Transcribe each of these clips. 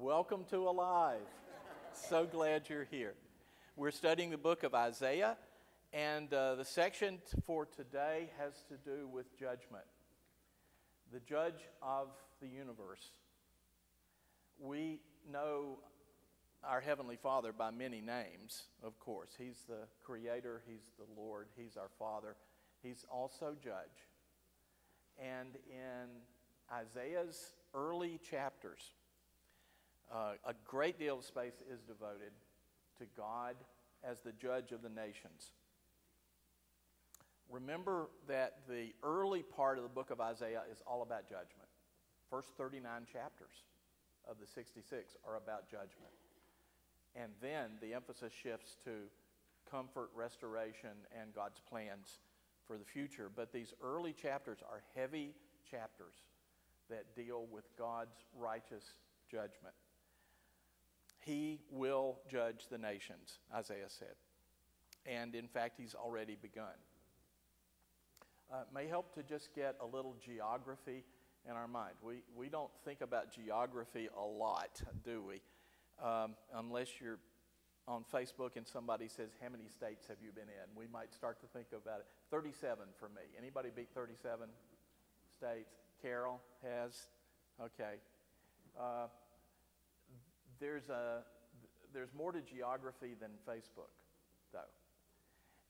Welcome to Alive. so glad you're here. We're studying the book of Isaiah, and uh, the section for today has to do with judgment. The judge of the universe. We know our Heavenly Father by many names, of course. He's the Creator, He's the Lord, He's our Father. He's also Judge. And in Isaiah's early chapters, uh, a great deal of space is devoted to God as the judge of the nations. Remember that the early part of the book of Isaiah is all about judgment. First 39 chapters of the 66 are about judgment. And then the emphasis shifts to comfort, restoration, and God's plans for the future. But these early chapters are heavy chapters that deal with God's righteous judgment. He will judge the nations, Isaiah said. And in fact, he's already begun. Uh, may help to just get a little geography in our mind. We, we don't think about geography a lot, do we? Um, unless you're on Facebook and somebody says, How many states have you been in? We might start to think about it. 37 for me. Anybody beat 37 states? Carol has? Okay. Uh, there's, a, there's more to geography than Facebook, though.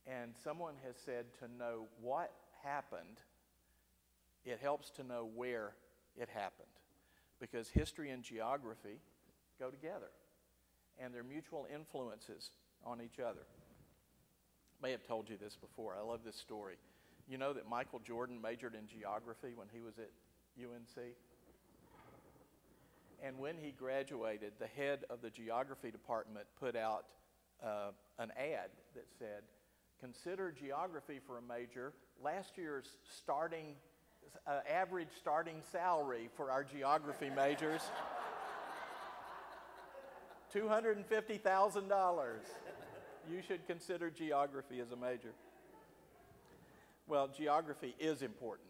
And someone has said to know what happened, it helps to know where it happened. Because history and geography go together, and they're mutual influences on each other. May have told you this before. I love this story. You know that Michael Jordan majored in geography when he was at UNC? And when he graduated, the head of the geography department put out uh, an ad that said, Consider geography for a major. Last year's starting, uh, average starting salary for our geography majors $250,000. You should consider geography as a major. Well, geography is important.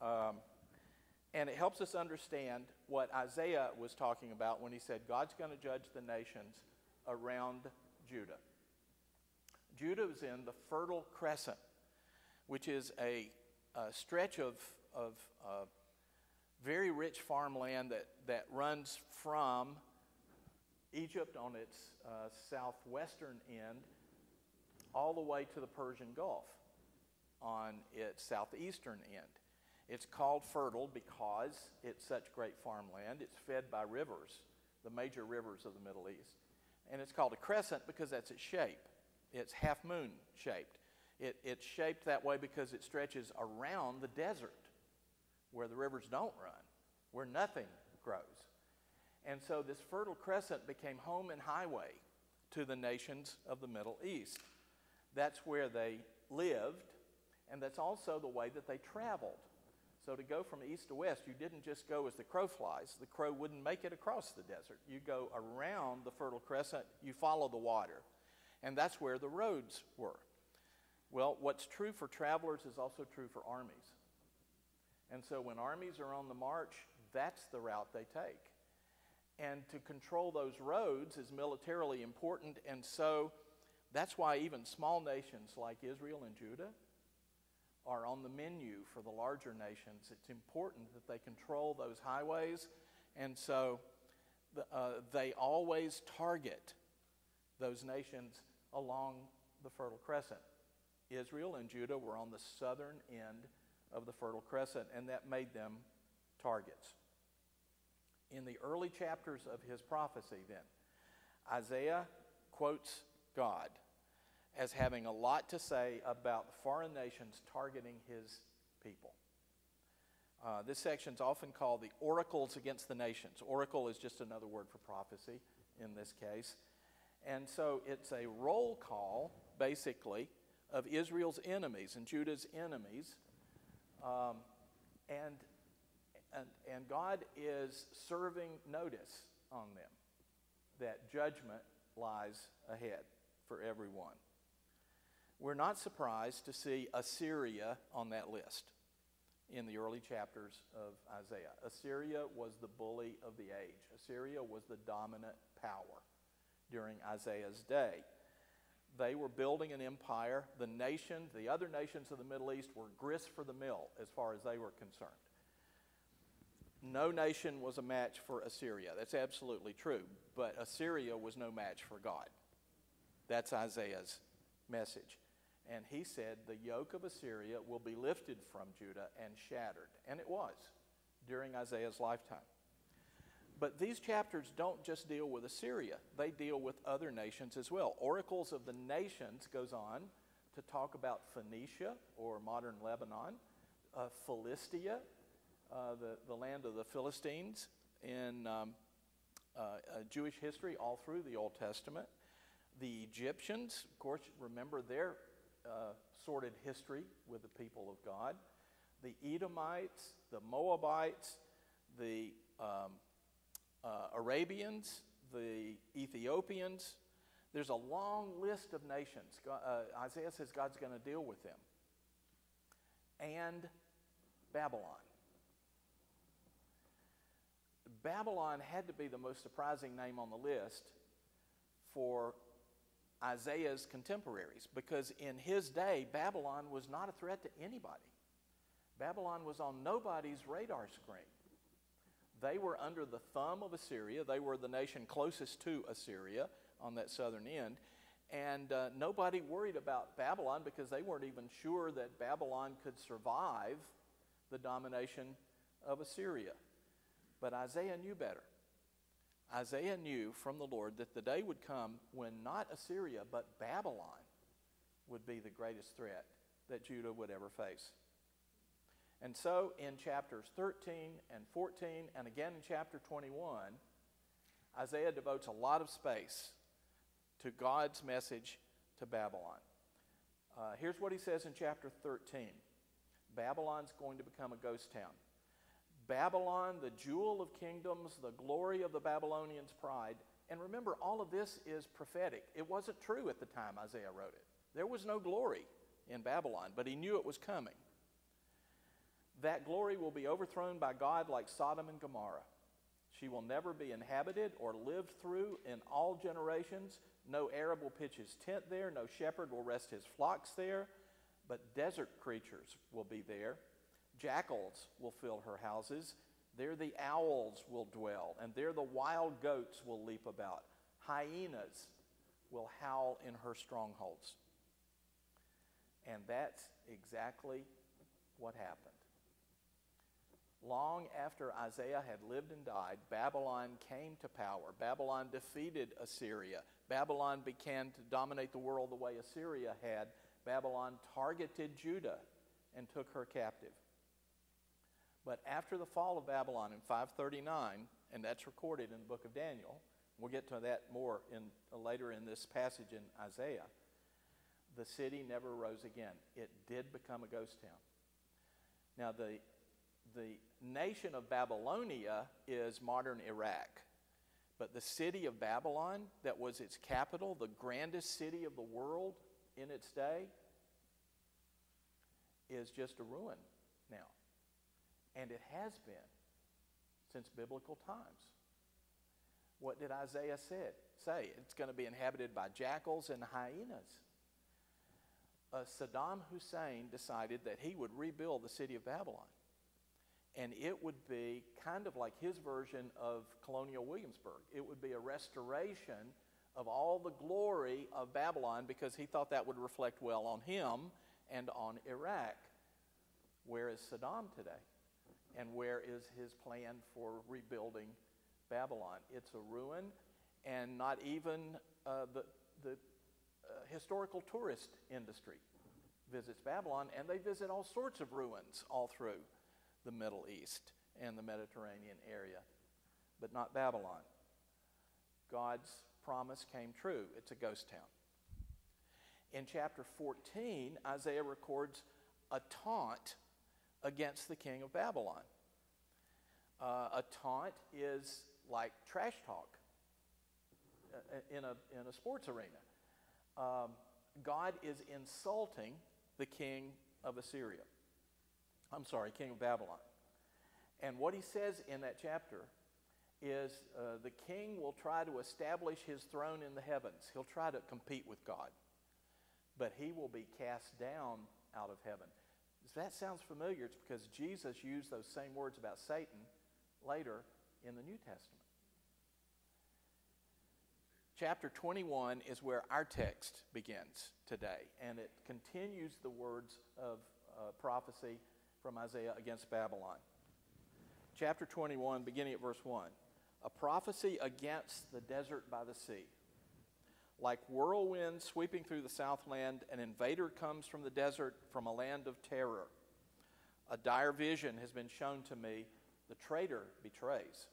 Um, and it helps us understand what Isaiah was talking about when he said God's going to judge the nations around Judah. Judah is in the Fertile Crescent, which is a, a stretch of, of uh, very rich farmland that, that runs from Egypt on its uh, southwestern end all the way to the Persian Gulf on its southeastern end. It's called fertile because it's such great farmland. It's fed by rivers, the major rivers of the Middle East. And it's called a crescent because that's its shape. It's half moon shaped. It, it's shaped that way because it stretches around the desert where the rivers don't run, where nothing grows. And so this fertile crescent became home and highway to the nations of the Middle East. That's where they lived, and that's also the way that they traveled. So to go from east to west, you didn't just go as the crow flies. The crow wouldn't make it across the desert. You go around the Fertile Crescent, you follow the water. And that's where the roads were. Well, what's true for travelers is also true for armies. And so when armies are on the march, that's the route they take. And to control those roads is militarily important. And so that's why even small nations like Israel and Judah are on the menu for the larger nations. It's important that they control those highways, and so the, uh, they always target those nations along the Fertile Crescent. Israel and Judah were on the southern end of the Fertile Crescent, and that made them targets. In the early chapters of his prophecy, then, Isaiah quotes God as having a lot to say about foreign nations targeting his people. Uh, this section is often called the Oracles Against the Nations. Oracle is just another word for prophecy in this case. And so it's a roll call, basically, of Israel's enemies and Judah's enemies. Um, and, and, and God is serving notice on them that judgment lies ahead for everyone. We're not surprised to see Assyria on that list. in the early chapters of Isaiah. Assyria was the bully of the age, Assyria was the dominant power during Isaiah's day. They were building an empire. The nation, the other nations of the Middle East, were grist for the mill as far as they were concerned. No nation was a match for Assyria. That's absolutely true. But Assyria was no match for God. That's Isaiah's message. And he said, The yoke of Assyria will be lifted from Judah and shattered. And it was during Isaiah's lifetime. But these chapters don't just deal with Assyria, they deal with other nations as well. Oracles of the Nations goes on to talk about Phoenicia or modern Lebanon, uh, Philistia, uh, the, the land of the Philistines in um, uh, uh, Jewish history all through the Old Testament. The Egyptians, of course, remember their uh, sordid history with the people of God. The Edomites, the Moabites, the um, uh, Arabians, the Ethiopians. There's a long list of nations. God, uh, Isaiah says God's going to deal with them. And Babylon. Babylon had to be the most surprising name on the list for Isaiah's contemporaries because in his day, Babylon was not a threat to anybody. Babylon was on nobody's radar screen. They were under the thumb of Assyria. They were the nation closest to Assyria on that southern end. And uh, nobody worried about Babylon because they weren't even sure that Babylon could survive the domination of Assyria. But Isaiah knew better. Isaiah knew from the Lord that the day would come when not Assyria, but Babylon would be the greatest threat that Judah would ever face. And so in chapters 13 and 14, and again in chapter 21, Isaiah devotes a lot of space to God's message to Babylon. Uh, here's what he says in chapter 13 Babylon's going to become a ghost town. Babylon, the jewel of kingdoms, the glory of the Babylonians' pride. And remember, all of this is prophetic. It wasn't true at the time Isaiah wrote it. There was no glory in Babylon, but he knew it was coming. That glory will be overthrown by God like Sodom and Gomorrah. She will never be inhabited or lived through in all generations. No Arab will pitch his tent there, no shepherd will rest his flocks there, but desert creatures will be there. Jackals will fill her houses. There the owls will dwell, and there the wild goats will leap about. Hyenas will howl in her strongholds. And that's exactly what happened. Long after Isaiah had lived and died, Babylon came to power. Babylon defeated Assyria. Babylon began to dominate the world the way Assyria had. Babylon targeted Judah and took her captive. But after the fall of Babylon in 539, and that's recorded in the book of Daniel, we'll get to that more in, uh, later in this passage in Isaiah, the city never rose again. It did become a ghost town. Now, the, the nation of Babylonia is modern Iraq. But the city of Babylon, that was its capital, the grandest city of the world in its day, is just a ruin now. And it has been since biblical times. What did Isaiah said, say? It's going to be inhabited by jackals and hyenas. Uh, Saddam Hussein decided that he would rebuild the city of Babylon. And it would be kind of like his version of colonial Williamsburg. It would be a restoration of all the glory of Babylon because he thought that would reflect well on him and on Iraq. Where is Saddam today? And where is his plan for rebuilding Babylon? It's a ruin, and not even uh, the, the uh, historical tourist industry visits Babylon, and they visit all sorts of ruins all through the Middle East and the Mediterranean area, but not Babylon. God's promise came true. It's a ghost town. In chapter 14, Isaiah records a taunt against the king of Babylon. Uh, a taunt is like trash talk uh, in a, in a sports arena. Um, God is insulting the king of Assyria. I'm sorry, king of Babylon. And what he says in that chapter is uh, the king will try to establish his throne in the heavens. He'll try to compete with God, but he will be cast down out of heaven. If that sounds familiar, it's because Jesus used those same words about Satan later in the New Testament. Chapter 21 is where our text begins today, and it continues the words of uh, prophecy from Isaiah against Babylon. Chapter 21, beginning at verse 1. A prophecy against the desert by the sea. Like whirlwind sweeping through the southland, an invader comes from the desert, from a land of terror. A dire vision has been shown to me. The traitor betrays,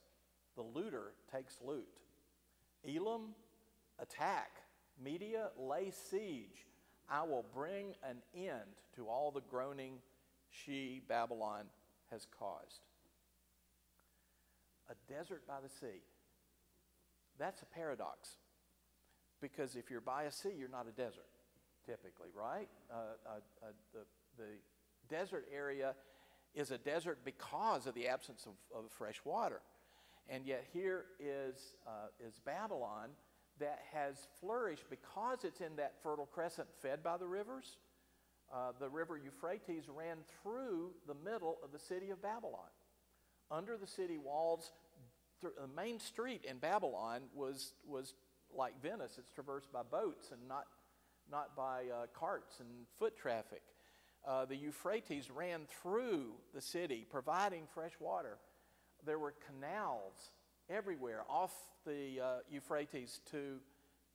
the looter takes loot. Elam attack. Media, lay siege. I will bring an end to all the groaning she, Babylon, has caused. A desert by the sea. That's a paradox. Because if you're by a sea, you're not a desert, typically, right? Uh, uh, uh, the, the desert area is a desert because of the absence of, of fresh water. And yet here is, uh, is Babylon that has flourished because it's in that fertile crescent fed by the rivers. Uh, the river Euphrates ran through the middle of the city of Babylon. Under the city walls, th- the main street in Babylon was, was like Venice. It's traversed by boats and not, not by uh, carts and foot traffic. Uh, the Euphrates ran through the city, providing fresh water. There were canals everywhere off the uh, Euphrates to,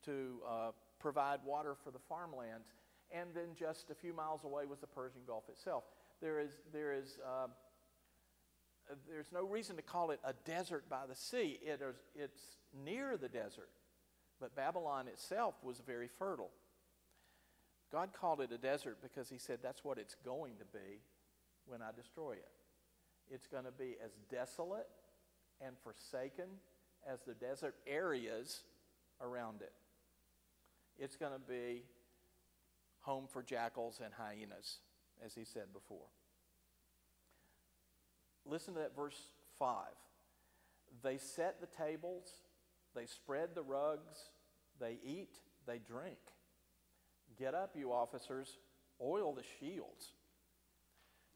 to uh, provide water for the farmlands. And then just a few miles away was the Persian Gulf itself. There is, there is, uh, there's no reason to call it a desert by the sea. It is, it's near the desert, but Babylon itself was very fertile. God called it a desert because He said that's what it's going to be when I destroy it. It's going to be as desolate and forsaken as the desert areas around it. It's going to be home for jackals and hyenas, as he said before. Listen to that verse 5. They set the tables, they spread the rugs, they eat, they drink. Get up, you officers, oil the shields.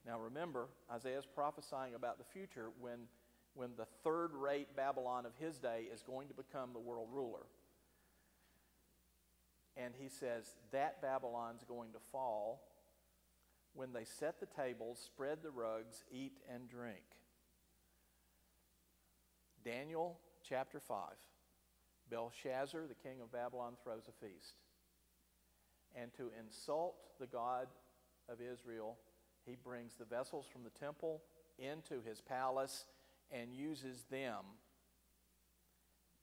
Now remember, Isaiah is prophesying about the future when when the third rate Babylon of his day is going to become the world ruler. And he says that Babylon's going to fall when they set the tables, spread the rugs, eat and drink. Daniel chapter 5. Belshazzar, the king of Babylon, throws a feast. And to insult the God of Israel, he brings the vessels from the temple into his palace and uses them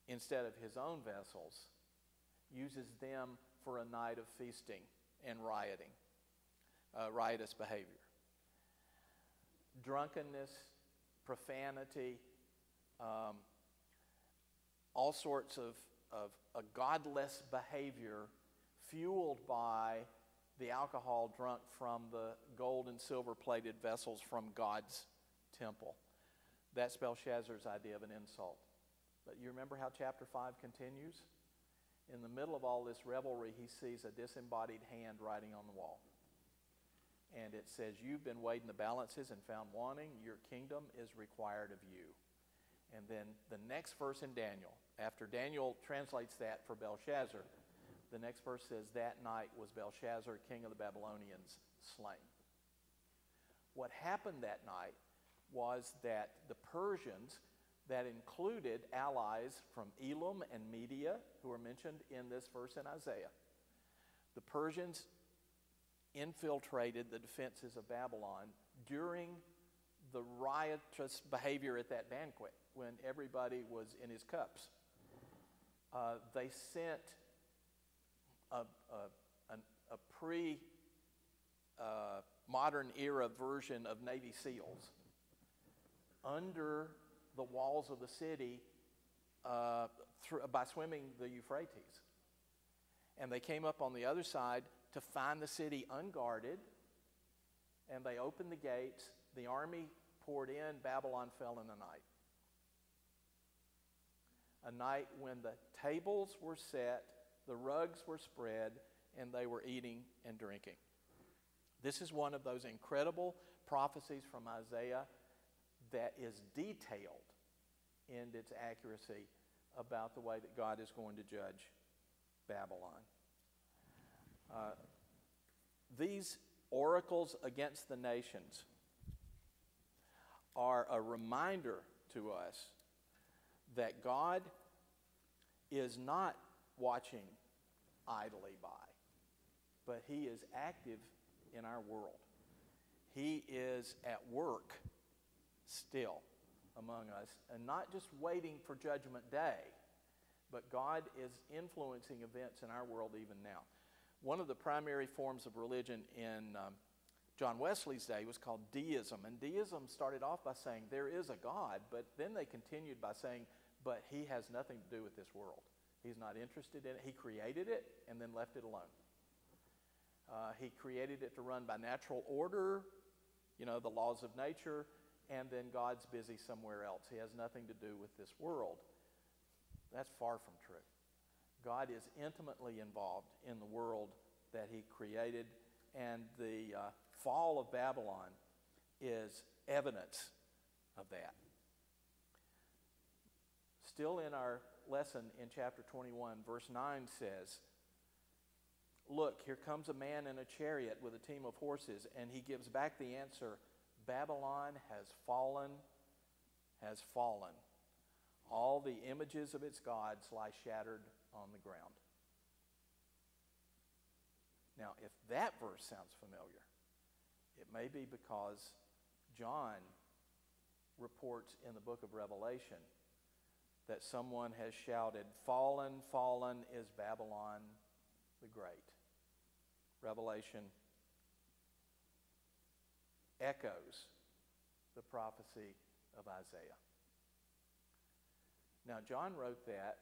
instead of his own vessels, uses them for a night of feasting and rioting, uh, riotous behavior. Drunkenness, profanity, um, all sorts of, of a godless behavior fueled by the alcohol drunk from the gold and silver plated vessels from God's temple. That's Belshazzar's idea of an insult. But you remember how chapter 5 continues? In the middle of all this revelry, he sees a disembodied hand writing on the wall. And it says, You've been weighed in the balances and found wanting. Your kingdom is required of you. And then the next verse in Daniel, after Daniel translates that for Belshazzar, the next verse says, That night was Belshazzar, king of the Babylonians, slain. What happened that night was that the Persians, that included allies from Elam and Media, who are mentioned in this verse in Isaiah, the Persians infiltrated the defenses of Babylon during the riotous behavior at that banquet when everybody was in his cups. Uh, they sent a, a, a pre uh, modern era version of Navy SEALs under the walls of the city uh, by swimming the Euphrates. And they came up on the other side to find the city unguarded, and they opened the gates. the army poured in, Babylon fell in the night. A night when the tables were set, the rugs were spread, and they were eating and drinking. This is one of those incredible prophecies from Isaiah that is detailed in its accuracy about the way that God is going to judge Babylon. Uh, these oracles against the nations are a reminder to us that God is not watching idly by, but He is active in our world. He is at work still among us, and not just waiting for Judgment Day, but God is influencing events in our world even now. One of the primary forms of religion in um, John Wesley's day was called deism. And deism started off by saying there is a God, but then they continued by saying, but he has nothing to do with this world. He's not interested in it. He created it and then left it alone. Uh, he created it to run by natural order, you know, the laws of nature, and then God's busy somewhere else. He has nothing to do with this world. That's far from true. God is intimately involved in the world that He created, and the uh, fall of Babylon is evidence of that. Still in our lesson in chapter 21, verse 9 says, Look, here comes a man in a chariot with a team of horses, and he gives back the answer Babylon has fallen, has fallen. All the images of its gods lie shattered on the ground. Now, if that verse sounds familiar, it may be because John reports in the book of Revelation that someone has shouted, Fallen, fallen is Babylon the Great. Revelation echoes the prophecy of Isaiah. Now, John wrote that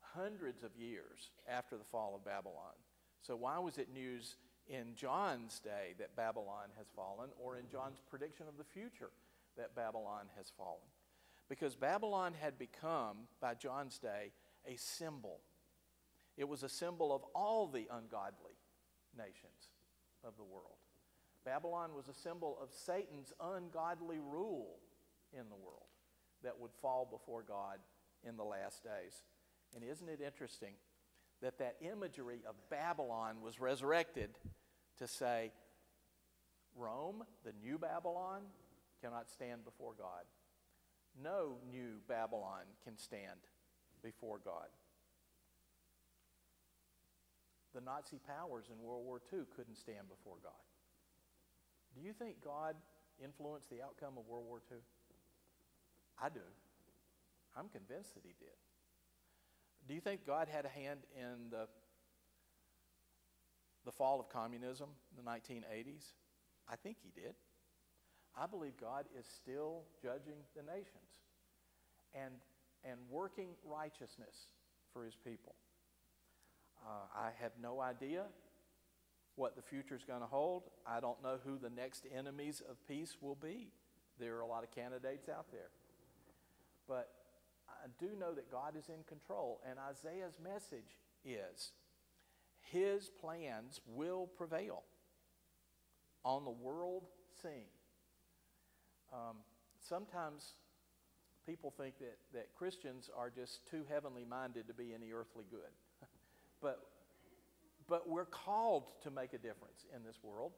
hundreds of years after the fall of Babylon. So, why was it news in John's day that Babylon has fallen, or in John's prediction of the future that Babylon has fallen? Because Babylon had become, by John's day, a symbol. It was a symbol of all the ungodly nations of the world. Babylon was a symbol of Satan's ungodly rule in the world that would fall before God in the last days. And isn't it interesting that that imagery of Babylon was resurrected to say, Rome, the new Babylon, cannot stand before God. No new Babylon can stand before God. The Nazi powers in World War II couldn't stand before God. Do you think God influenced the outcome of World War II? I do. I'm convinced that he did. Do you think God had a hand in the, the fall of communism in the 1980s? I think he did. I believe God is still judging the nations and, and working righteousness for his people. Uh, I have no idea what the future is going to hold. I don't know who the next enemies of peace will be. There are a lot of candidates out there. But I do know that God is in control, and Isaiah's message is his plans will prevail on the world scene. Um, sometimes people think that, that Christians are just too heavenly minded to be any earthly good. but but we're called to make a difference in this world.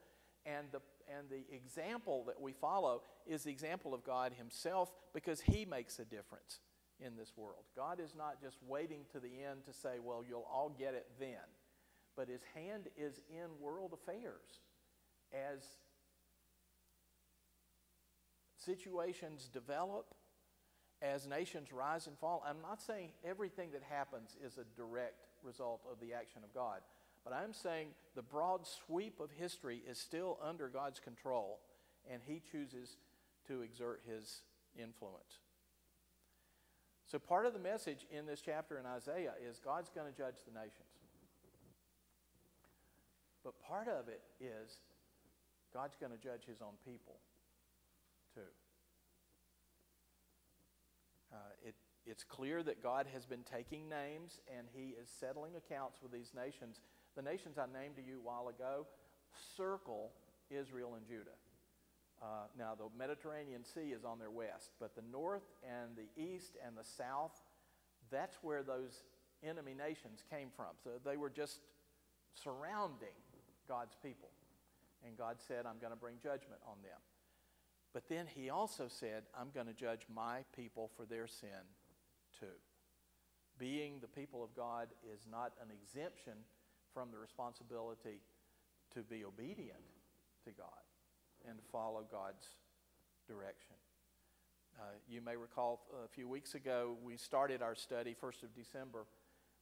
And the, and the example that we follow is the example of God Himself because He makes a difference in this world. God is not just waiting to the end to say, well, you'll all get it then. But His hand is in world affairs as situations develop, as nations rise and fall. I'm not saying everything that happens is a direct result of the action of God. But I'm saying the broad sweep of history is still under God's control, and He chooses to exert His influence. So, part of the message in this chapter in Isaiah is God's going to judge the nations. But part of it is God's going to judge His own people it's clear that God has been taking names and he is settling accounts with these nations. The nations I named to you a while ago circle Israel and Judah. Uh, now, the Mediterranean Sea is on their west, but the north and the east and the south, that's where those enemy nations came from. So they were just surrounding God's people. And God said, I'm going to bring judgment on them. But then he also said, I'm going to judge my people for their sin too. Being the people of God is not an exemption from the responsibility to be obedient to God and follow God's direction. Uh, you may recall a few weeks ago we started our study, 1st of December,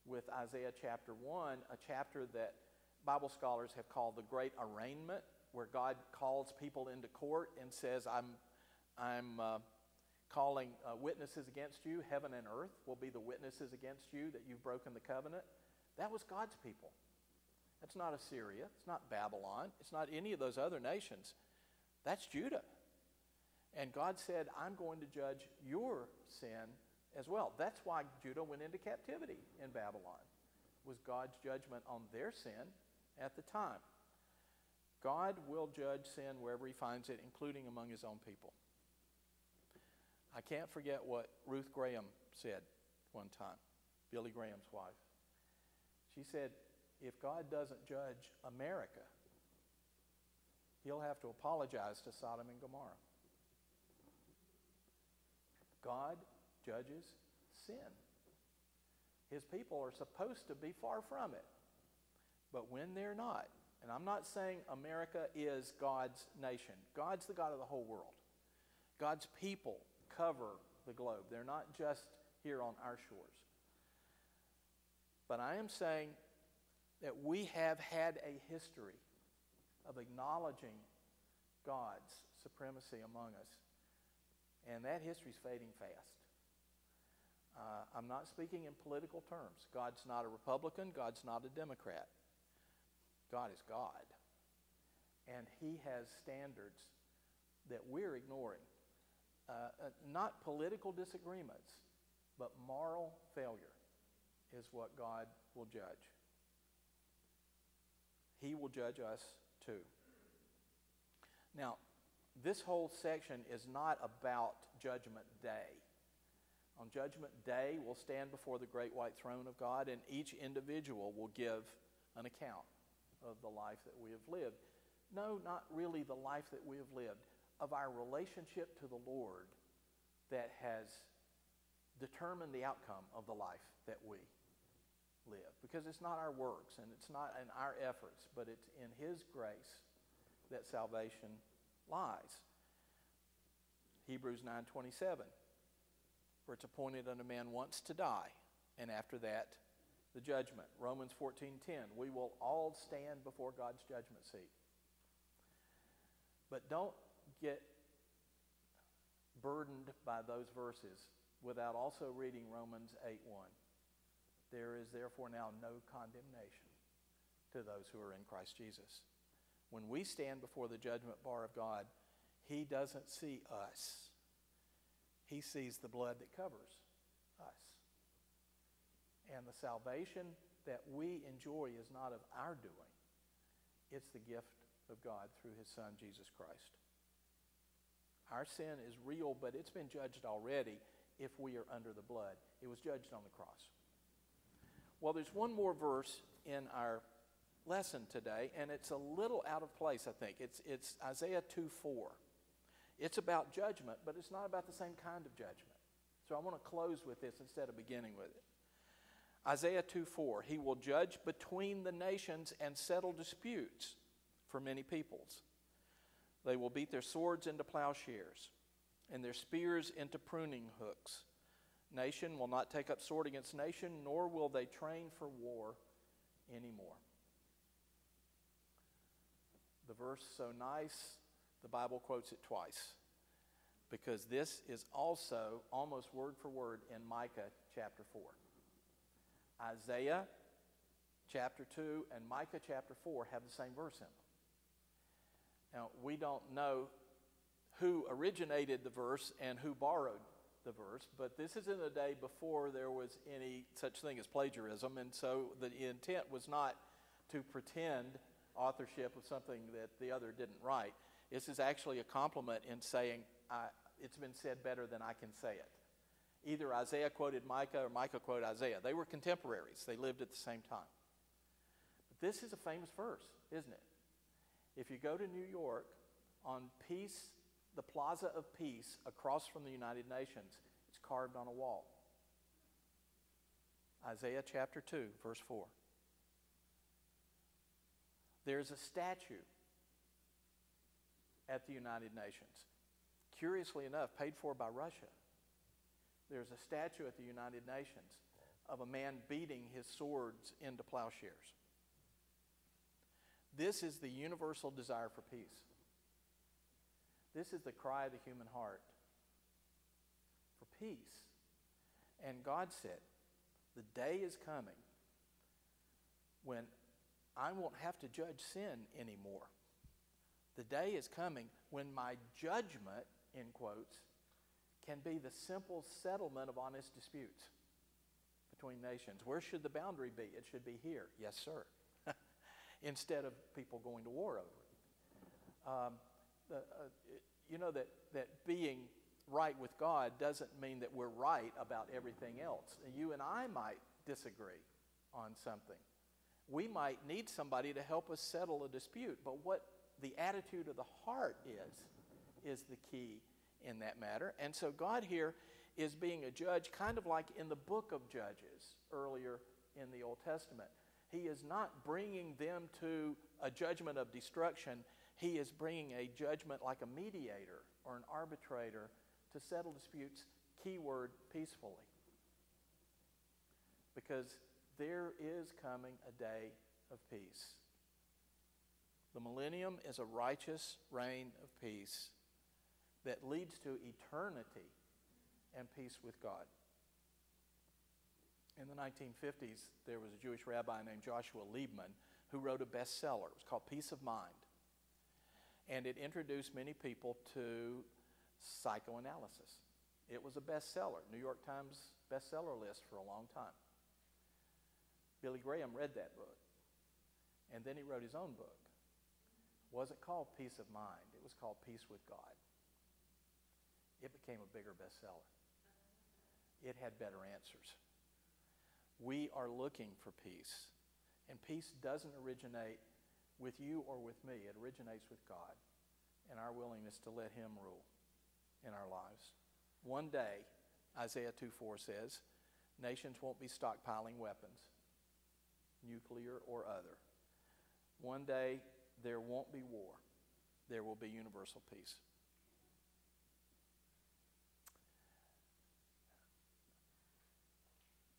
with Isaiah chapter 1, a chapter that Bible scholars have called the Great Arraignment where God calls people into court and says, I'm, I'm uh, calling uh, witnesses against you. Heaven and earth will be the witnesses against you that you've broken the covenant. That was God's people. That's not Assyria. It's not Babylon. It's not any of those other nations. That's Judah. And God said, I'm going to judge your sin as well. That's why Judah went into captivity in Babylon, was God's judgment on their sin at the time. God will judge sin wherever he finds it, including among his own people. I can't forget what Ruth Graham said one time, Billy Graham's wife. She said, If God doesn't judge America, he'll have to apologize to Sodom and Gomorrah. God judges sin. His people are supposed to be far from it. But when they're not, and I'm not saying America is God's nation. God's the God of the whole world. God's people cover the globe. They're not just here on our shores. But I am saying that we have had a history of acknowledging God's supremacy among us. And that history is fading fast. Uh, I'm not speaking in political terms. God's not a Republican, God's not a Democrat. God is God. And He has standards that we're ignoring. Uh, uh, not political disagreements, but moral failure is what God will judge. He will judge us too. Now, this whole section is not about Judgment Day. On Judgment Day, we'll stand before the great white throne of God, and each individual will give an account of the life that we have lived. No, not really the life that we have lived, of our relationship to the Lord that has determined the outcome of the life that we live. Because it's not our works and it's not in our efforts, but it's in His grace that salvation lies. Hebrews 9:27 For it's appointed unto man once to die, and after that the judgment. Romans 14:10, we will all stand before God's judgment seat. But don't get burdened by those verses without also reading Romans 8:1. There is therefore now no condemnation to those who are in Christ Jesus. When we stand before the judgment bar of God, he doesn't see us. He sees the blood that covers us. and the salvation that we enjoy is not of our doing, it's the gift of God through his Son, Jesus Christ. Our sin is real, but it's been judged already if we are under the blood. It was judged on the cross. Well, there's one more verse in our lesson today, and it's a little out of place, I think. It's, it's Isaiah 2 4. It's about judgment, but it's not about the same kind of judgment. So I want to close with this instead of beginning with it. Isaiah 2 4, he will judge between the nations and settle disputes for many peoples. They will beat their swords into plowshares and their spears into pruning hooks. Nation will not take up sword against nation, nor will they train for war anymore. The verse so nice, the Bible quotes it twice because this is also almost word for word in Micah chapter 4. Isaiah chapter 2 and Micah chapter 4 have the same verse in them. Now, we don't know who originated the verse and who borrowed the verse, but this is in a day before there was any such thing as plagiarism, and so the intent was not to pretend authorship of something that the other didn't write. This is actually a compliment in saying, it's been said better than I can say it. Either Isaiah quoted Micah or Micah quoted Isaiah. They were contemporaries, they lived at the same time. But this is a famous verse, isn't it? If you go to New York on Peace, the Plaza of Peace across from the United Nations, it's carved on a wall. Isaiah chapter 2, verse 4. There's a statue at the United Nations. Curiously enough, paid for by Russia. There's a statue at the United Nations of a man beating his swords into plowshares. This is the universal desire for peace. This is the cry of the human heart for peace. And God said, The day is coming when I won't have to judge sin anymore. The day is coming when my judgment, in quotes, can be the simple settlement of honest disputes between nations. Where should the boundary be? It should be here. Yes, sir. Instead of people going to war over it. Um, the, uh, you know that, that being right with God doesn't mean that we're right about everything else. You and I might disagree on something. We might need somebody to help us settle a dispute, but what the attitude of the heart is, is the key in that matter. And so God here is being a judge, kind of like in the book of Judges earlier in the Old Testament. He is not bringing them to a judgment of destruction. He is bringing a judgment like a mediator or an arbitrator to settle disputes, keyword, peacefully. Because there is coming a day of peace. The millennium is a righteous reign of peace that leads to eternity and peace with God. In the 1950s, there was a Jewish rabbi named Joshua Liebman who wrote a bestseller. It was called Peace of Mind. And it introduced many people to psychoanalysis. It was a bestseller, New York Times bestseller list for a long time. Billy Graham read that book. And then he wrote his own book. It wasn't called Peace of Mind, it was called Peace with God it became a bigger bestseller. It had better answers. We are looking for peace. And peace doesn't originate with you or with me, it originates with God and our willingness to let Him rule in our lives. One day, Isaiah 2 4 says, nations won't be stockpiling weapons, nuclear or other. One day, there won't be war, there will be universal peace.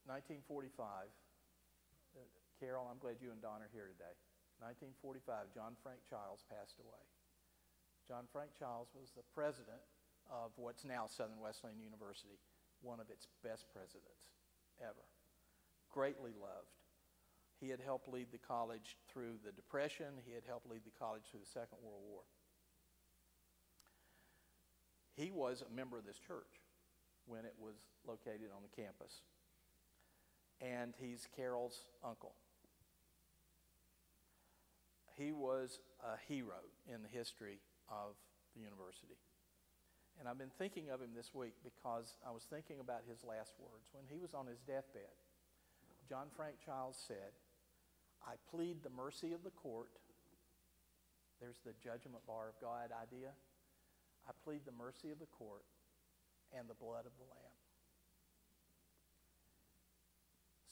1945, uh, Carol, I'm glad you and Don are here today. 1945, John Frank Childs passed away. John Frank Childs was the president of what's now Southern Wesleyan University, one of its best presidents ever. Greatly loved. He had helped lead the college through the Depression, he had helped lead the college through the Second World War. He was a member of this church when it was located on the campus and he's Carol's uncle. He was a hero in the history of the university. And I've been thinking of him this week because I was thinking about his last words. When he was on his deathbed, John Frank Childs said, I plead the mercy of the court. There's the judgment bar of God idea. I plead the mercy of the court and the blood of the Lamb.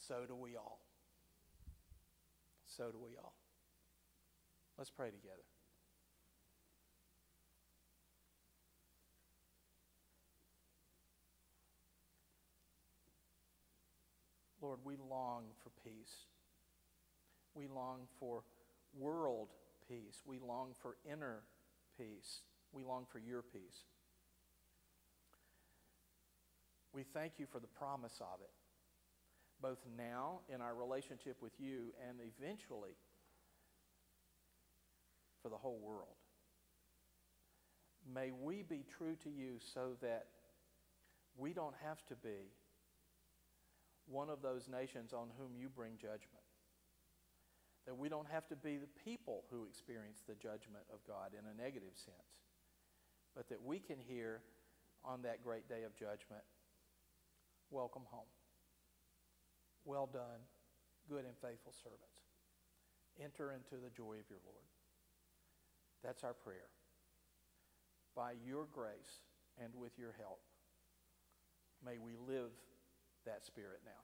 So do we all. So do we all. Let's pray together. Lord, we long for peace. We long for world peace. We long for inner peace. We long for your peace. We thank you for the promise of it both now in our relationship with you and eventually for the whole world. May we be true to you so that we don't have to be one of those nations on whom you bring judgment. That we don't have to be the people who experience the judgment of God in a negative sense, but that we can hear on that great day of judgment, Welcome home. Well done, good and faithful servants. Enter into the joy of your Lord. That's our prayer. By your grace and with your help, may we live that spirit now.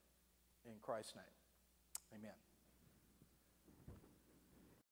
In Christ's name, amen.